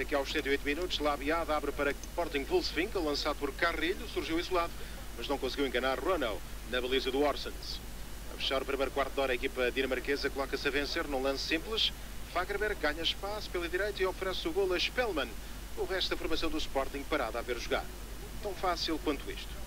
Daqui aos 108 minutos, Labiada abre para Sporting Wolfswinkel, lançado por Carrilho, surgiu isolado, mas não conseguiu enganar Ronald na baliza do Orsens. A fechar o primeiro quarto de hora, a equipa dinamarquesa coloca-se a vencer num lance simples. Fagerberg ganha espaço pela direita e oferece o gol a Spellman. O resto da formação do Sporting parada a ver jogar. Tão fácil quanto isto.